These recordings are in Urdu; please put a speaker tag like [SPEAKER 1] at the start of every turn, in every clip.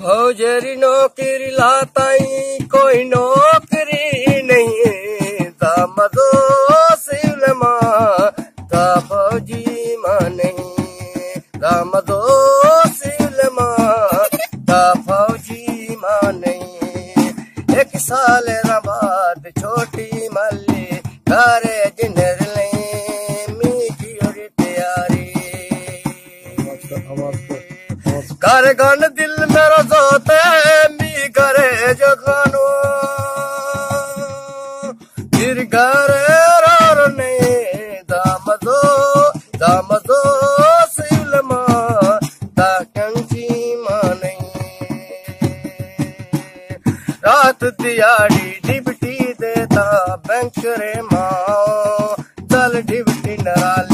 [SPEAKER 1] فوجری نوکری لاتائی کوئی نوکری نہیں تا مدو سلما تا فوجی ماں نہیں تا مدو سلما تا فوجی ماں نہیں ایک سال بعد چھوٹی ملی گھر جنر لیں میٹھی اور تیاری ਕਰ ਗਨ ਦਿਲ ਮੇਰਾ ਜ਼ਾਤ ਮੀ ਕਰੇ ਜਖਾਨੋ। ਫਿਰ ਕਰੇ ਰਰਨੇ ਦਮਦੋ ਦਮਦੋ ਸਿਲਮਾ ਦਾ ਕੰਜੀ ਮਨੇ। ਰਾਤ ਦਿਹਾੜੀ ਡਿਬਟੀ ਦੇ ਤਾ ਬੈਂਕ ਰੇ ਮਾਂ, ਚੱਲ ਡਿਪਟੀ ਨਰਾਲ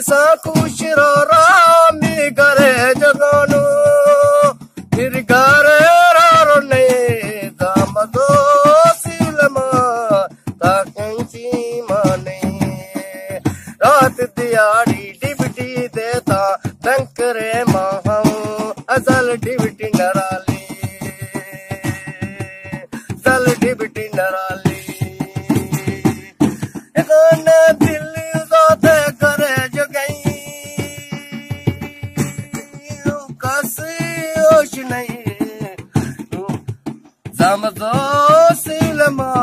[SPEAKER 1] دسا خوش رو رامی کرے جگانو، پھر گھر رو نے دامدو سلما تا کنچی مانے۔ رات دیاڑی ڈبٹی دیتا بینک نہیں۔ زمزو سلما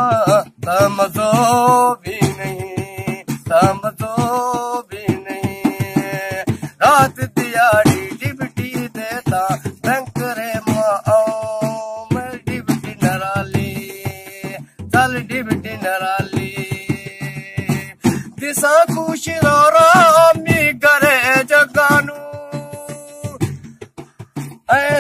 [SPEAKER 1] زمزو بھی نہیں زمزو بھی نہیں۔ رات دیاڑی ڈبٹی دیتا بینک رے ماں میں ڈبٹی نرالی۔ چل ڈبٹی نرالی۔ دسا خوش رو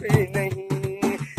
[SPEAKER 1] bhi nahi,